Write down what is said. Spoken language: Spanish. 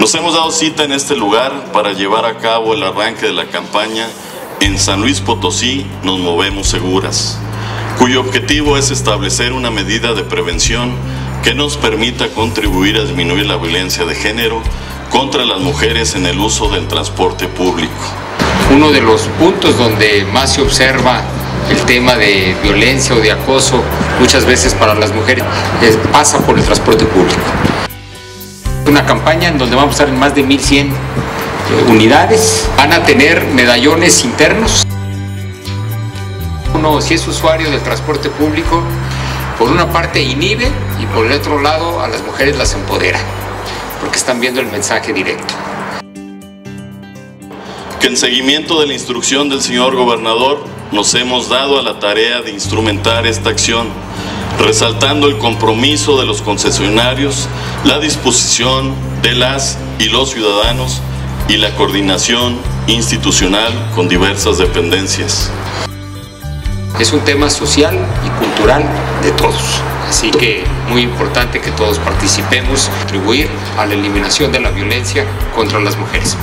Nos hemos dado cita en este lugar para llevar a cabo el arranque de la campaña En San Luis Potosí nos movemos seguras, cuyo objetivo es establecer una medida de prevención que nos permita contribuir a disminuir la violencia de género contra las mujeres en el uso del transporte público. Uno de los puntos donde más se observa el tema de violencia o de acoso muchas veces para las mujeres pasa por el transporte público. Una campaña en donde vamos a en más de 1100 eh, unidades, van a tener medallones internos. Uno, si es usuario del transporte público, por una parte inhibe y por el otro lado a las mujeres las empodera, porque están viendo el mensaje directo. Que en seguimiento de la instrucción del señor gobernador nos hemos dado a la tarea de instrumentar esta acción, resaltando el compromiso de los concesionarios, la disposición de las y los ciudadanos y la coordinación institucional con diversas dependencias. Es un tema social y cultural de todos. Así que muy importante que todos participemos, contribuir a la eliminación de la violencia contra las mujeres.